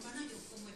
反正就父母